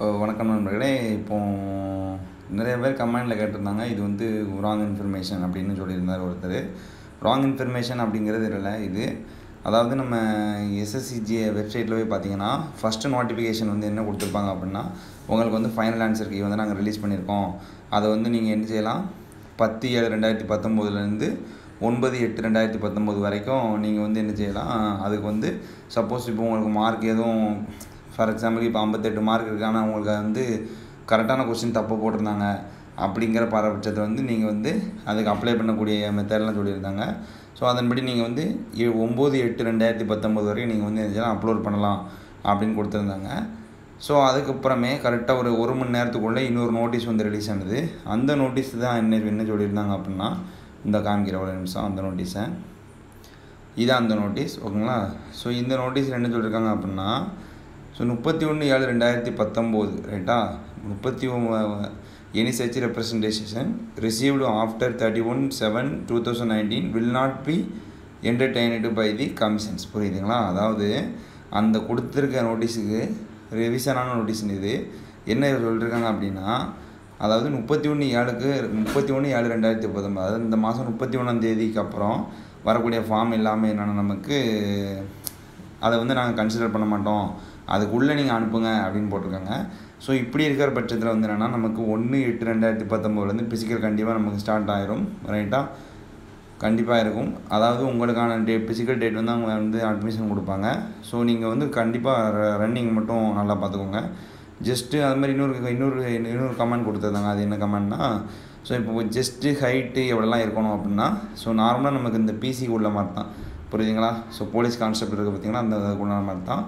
வணக்கம் நண்பர்களே. இப்போ நிறைய பேர் கமெண்டில் கேட்டிருந்தாங்க இது வந்து ராங் இன்ஃபர்மேஷன் அப்படின்னு சொல்லியிருந்தார் ஒருத்தர். ராங் இன்ஃபர்மேஷன் அப்படிங்கிறது இல்லை இது. அதாவது நம்ம எஸ்எஸ்சிஜிஏ வெப்சைட்டில் போய் பார்த்தீங்கன்னா ஃபஸ்ட்டு நோட்டிஃபிகேஷன் வந்து என்ன கொடுத்துருப்பாங்க அப்படின்னா உங்களுக்கு வந்து ஃபைனல் ஆன்சர் கீ வந்து நாங்கள் ரிலீஸ் பண்ணியிருக்கோம் அதை வந்து நீங்கள் என்ன செய்யலாம்? பத்து ஏழு ரெண்டாயிரத்தி பத்தொம்போதுலேருந்து ஒன்பது எட்டு ரெண்டாயிரத்தி பத்தொம்போது வரைக்கும் நீங்கள் வந்து என்ன செய்யலாம்? அதுக்கு வந்து சப்போஸ் இப்போ உங்களுக்கு மார்க் எதுவும் ஃபார் எக்ஸாம்பிள் இப்போ ஐம்பத்தெட்டு மார்க் இருக்கான ஆனால் உங்களுக்கு வந்து கரெக்டான கொஸ்டின் தப்பு போட்டிருந்தாங்க. அப்படிங்கிற பாரபட்சத்தை வந்து நீங்கள் வந்து அதுக்கு அப்ளை பண்ணக்கூடிய மெத்தட்லாம் சொல்லியிருந்தாங்க. ஸோ அதன்படி நீங்கள் வந்து ஏ- ஒம்பது எட்டு ரெண்டாயிரத்தி பத்தொம்போது வரைக்கும் நீங்கள் வந்து என்ன அப்லோட் பண்ணலாம் அப்படின்னு கொடுத்துருந்தாங்க. ஸோ அதுக்கப்புறமே கரெக்டாக ஒரு ஒரு மணி நேரத்துக்குள்ளே இன்னொரு நோட்டீஸ் வந்து ரிலீஸ் ஆனது. அந்த நோட்டீஸ் தான் என்ன என்ன சொல்லியிருந்தாங்க அப்படின்னா இந்த காமிக்கிற ஒரு நிமிஷம் அந்த நோட்டீஸை இதான் அந்த நோட்டீஸ் ஓகேங்களா ஸோ இந்த நோட்டீஸில் என்ன சொல்லியிருக்காங்க அப்படின்னா ஸோ முப்பத்தி ஒன்று ஏழு ரெண்டாயிரத்தி பத்தொம்போது ரைட்டா முப்பத்தி any such representation received after thirty one seven two thousand nineteen will not be entertained by the commissions புரியுதுங்களா? அதாவது அந்த கொடுத்துருக்க நோட்டீஸுக்கு ரிவிஷனான நோட்டீஸ் இது. என்ன சொல்லியிருக்காங்க அப்படின்னா அதாவது முப்பத்தி ஒன்று ஏழுக்கு முப்பத்தி ஒன்று ஏழு ரெண்டாயிரத்தி பத்தொம்பது அதாவது இந்த மாதம் முப்பத்தி ஒன்றாம் தேதிக்கு அப்புறம் வரக்கூடிய ஃபார்ம் எல்லாமே என்னென்னா நமக்கு அதை வந்து நாங்கள் கன்சிடர் பண்ண மாட்டோம். அதுக்குள்ளே நீங்கள் அனுப்புங்க அப்படின்னு போட்டிருக்காங்க. ஸோ இப்படி இருக்கிற பட்சத்தில் வந்து என்னென்னா நமக்கு ஒன்று எட்டு ரெண்டாயிரத்தி பத்தொம்போதுலேருந்து பிசிக்கல் கண்டிப்பாக நமக்கு ஸ்டார்ட் ஆயிரும். ரைட்டாக கண்டிப்பாக இருக்கும். அதாவது உங்களுக்கான டே பிசிக்கல் டேட் வந்து அவங்க வந்து அட்மிஷன் கொடுப்பாங்க. ஸோ நீங்கள் வந்து கண்டிப்பாக ரன்னிங் மட்டும் நல்லா பார்த்துக்கோங்க. ஜஸ்ட்டு அது மாதிரி இன்னொரு இன்னொரு இன்னொரு கமெண்ட் கொடுத்துருந்தாங்க. அது என்ன கமெண்ட்னா ஸோ இப்போ ஜஸ்ட்டு ஹைட்டு எவ்வளோலாம் இருக்கணும் அப்படின்னா ஸோ நார்மலாக நமக்கு இந்த பிசி உள்ள மாதிரி தான். புரியுதுங்களா? ஸோ போலீஸ் கான்செப்ட் இருக்குது பார்த்தீங்களா அந்த குணம் மாதிரி தான்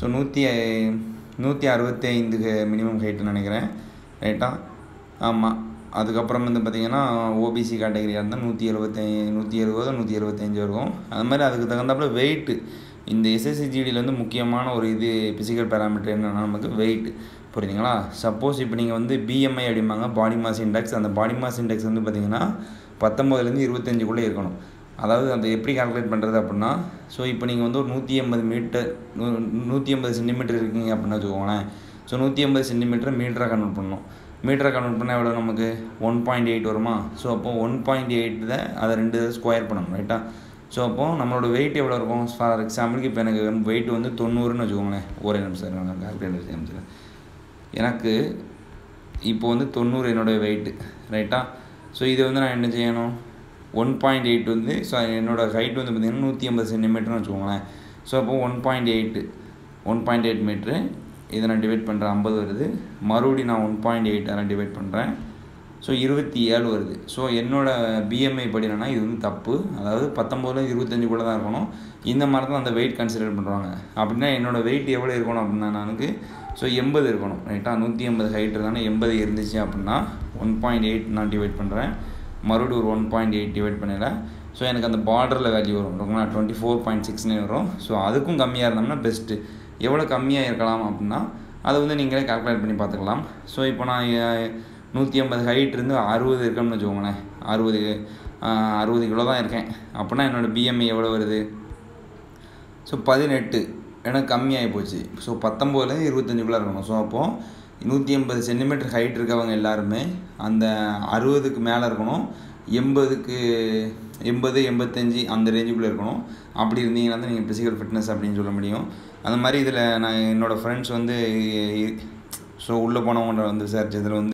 ஸோ நூற்றி நூற்றி அறுபத்தி ஐந்துக்கு மினிமம் ஹைட்டுன்னு நினைக்கிறேன். ரைட்டா ஆமாம் அதுக்கப்புறம் வந்து பார்த்திங்கன்னா ஓபிசி கேட்டகரியாக இருந்தால் நூற்றி எழுபத்தி நூற்றி எழுபது நூற்றி எழுபத்தஞ்சு இருக்கும். அது மாதிரி அதுக்கு தகுந்தாப்புல வெயிட்டு இந்த எஸ்எஸ்சிஜிடியில் வந்து முக்கியமான ஒரு இது ஃபிசிக்கல் பேராமீட்டர் என்னென்னா நமக்கு வெயிட் புரியுதுங்களா? சப்போஸ் இப்போ நீங்கள் வந்து பிஎம்ஐ அப்படிம்பாங்க பாடி மாஸ் இண்டெக்ஸ் அந்த பாடி மாஸ் இண்டெக்ஸ் வந்து பார்த்திங்கன்னா பத்தொம்போதுலேருந்து இருபத்தஞ்சுக்குள்ளே இருக்கணும். அதாவது அந்த எப்படி கால்குலேட் பண்ணுறது அப்படின்னா ஸோ இப்போ நீங்கள் வந்து ஒரு நூற்றி ஐம்பது மீட்டர் நூ நூற்றி ஐம்பது சென்டிமீட்டர் இருக்கீங்க அப்படின்னு வச்சுக்கோங்களேன். ஸோ நூற்றி ஐம்பது சென்டிமீட்டர் மீட்டராக கன்வெர்ட் பண்ணணும். மீட்டரை கன்வெர்ட் பண்ணால் எவ்வளோ நமக்கு? ஒன் பாயிண்ட் எயிட் வருமா? ஸோ அப்போது ஒன் பாயிண்ட் எயிட்டில் அதை ரெண்டு ஸ்கொயர் பண்ணணும் ரைட்டா ஸோ அப்போது நம்மளோட வெயிட் எவ்வளோ இருக்கும்? ஃபார் எக்ஸாம்பிளுக்கு இப்போ எனக்கு வெயிட் வந்து தொண்ணூறுன்னு வச்சுக்கோங்களேன். ஒரே நிமிஷம் நான் கால்குலேட்டர் சேமிச்சிடறேன் எனக்கு இப்போ வந்து தொண்ணூறு என்னோடய வெயிட்டு ரைட்டா ஸோ இதை வந்து நான் என்ன செய்யணும்? ஒன் பாயிண்ட் எயிட் வந்து ஸோ என்னோடய ஹைட் வந்து பார்த்திங்கன்னா நூற்றி ஐம்பது சென்டிமீட்டர்னு வச்சுக்கோங்களேன். ஸோ அப்போ one point eight one point eight metre இதை நான் டிவைட் பண்ணுறேன் ஐம்பது வருது. மறுபடியும் நான் ஒன் பாயிண்ட் எயிட் நான் டிவைட் பண்ணுறேன் ஸோ இருபத்தி ஏழு வருது. ஸோ என்னோடய பிஎம்ஐ படி என்னென்னா இது வந்து தப்பு. அதாவது பத்தொம்போதுல கூட தான் இருக்கணும். இந்த மாதிரி தான் அந்த வெயிட் கன்சிடர் பண்ணுறாங்க அப்படின்னா என்னோடய வெயிட் எவ்வளோ இருக்கணும் அப்படின்னா எனக்கு ஸோ எண்பது இருக்கணும். ரைட்டாக நூற்றி எண்பது ஹைட் இருந்தாலும் எண்பது இருந்துச்சு அப்படின்னா ஒன் பாயிண்ட் எயிட் நான் டிவைட் பண்ணுறேன் மறுபடியும் ஒரு ஒன் பாயிண்ட் எயிட் டிவைட் பண்ணிடுறேன் ஸோ எனக்கு அந்த பார்டரில் வேல்யூ வரும். நான் டுவெண்ட்டி ஃபோர் பாயிண்ட் சிக்ஸ்னு வரும். ஸோ அதுக்கும் கம்மியாக இருந்தோம்னா பெஸ்ட்டு எவ்வளோ கம்மியாக இருக்கலாம் அப்படின்னா அதை வந்து நீங்களே கால்குலேட் பண்ணி பார்த்துக்கலாம். ஸோ இப்போ நான் நூற்றி ஐம்பது ஹைட் இருந்து அறுபது இருக்கணும்னு வச்சுக்கோங்களேன். அறுபது அறுபது கிலோ தான் இருக்கேன். அப்படின்னா என்னோடய பிஎம்ஐ எவ்வளோ வருது? ஸோ பதினெட்டு. எனக்கு கம்மியாகி போச்சு. ஸோ பத்தொம்போதுலேருந்து இருபத்தஞ்சுக்குள்ளே இருக்கணும். ஸோ அப்போது நூற்றி எண்பது சென்டிமீட்டர் ஹைட் இருக்கவங்க எல்லாருமே அந்த அறுபதுக்கு மேலே இருக்கணும். எண்பதுக்கு எண்பது எண்பத்தஞ்சு அந்த ரேஞ்சுக்குள்ளே இருக்கணும். அப்படி இருந்தீங்கன்னா தான் நீங்கள் ஃபிசிக்கல் ஃபிட்னஸ் அப்படின்னு சொல்ல முடியும். அந்த மாதிரி இதில் நான் என்னோடய ஃப்ரெண்ட்ஸ் வந்து ஸோ உள்ளே போனவங்க வந்து விசாரித்ததில் வந்து